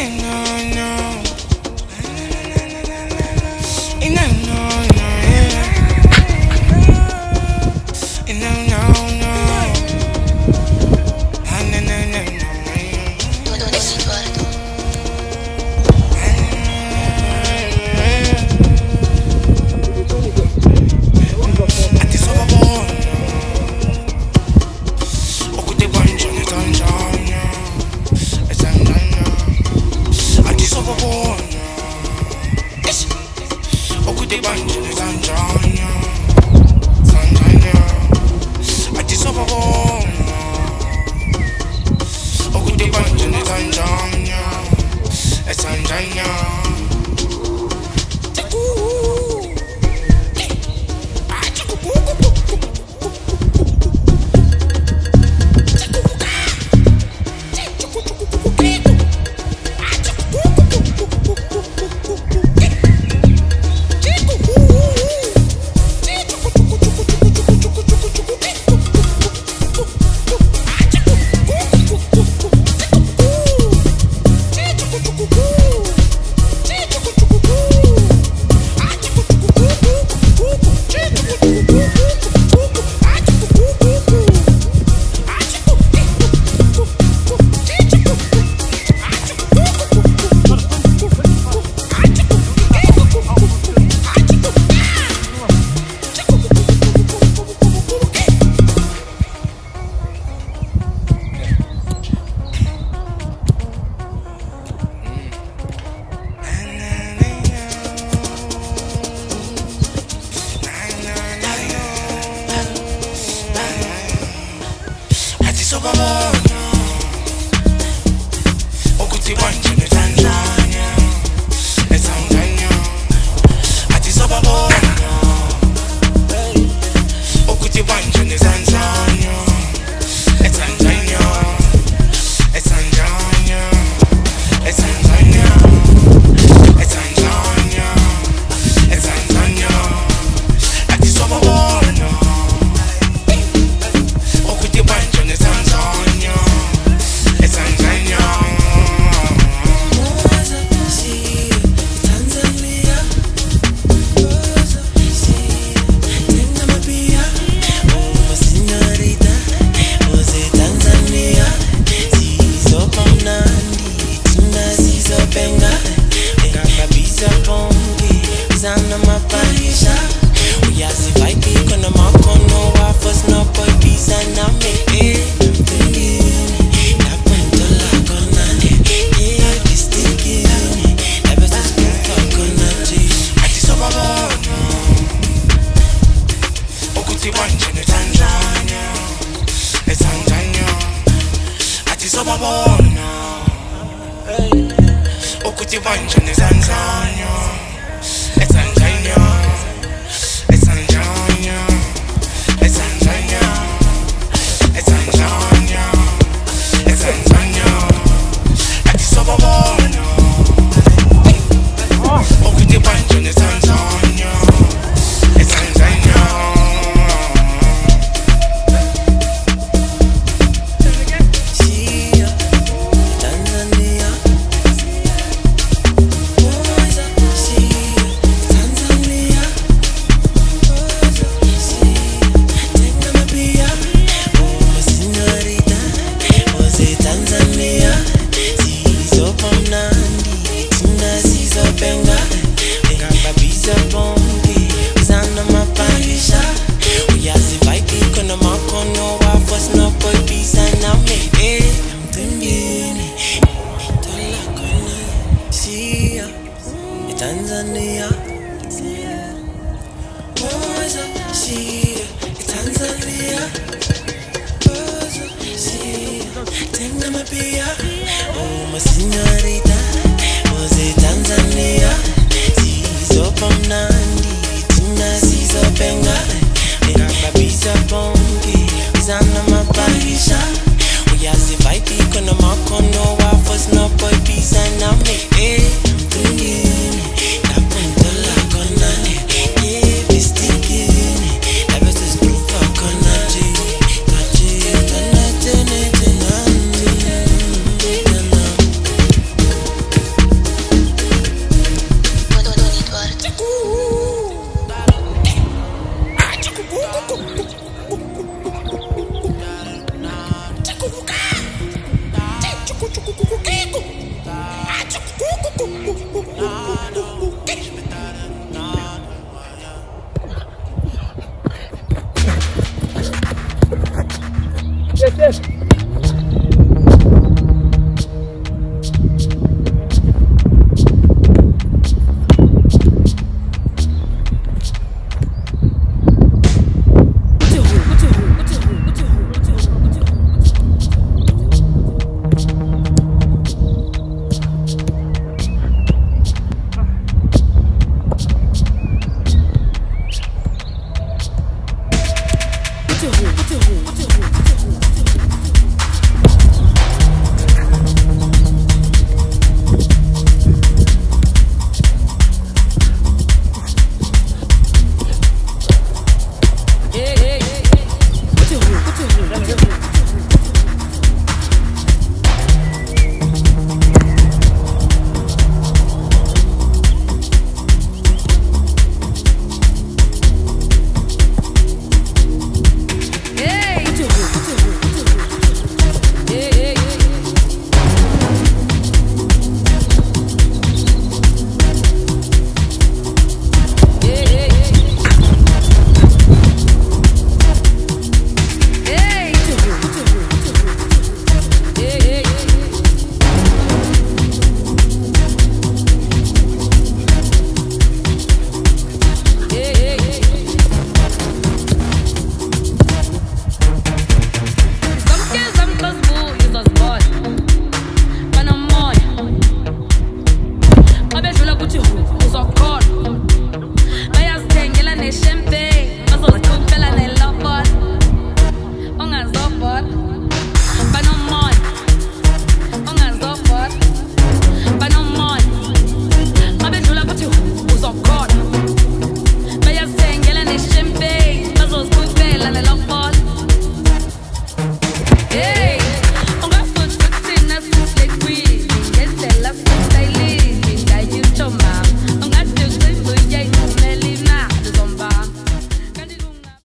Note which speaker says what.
Speaker 1: everything We are the Viking on the mark no no I it. Mapia. Oh, my señorita,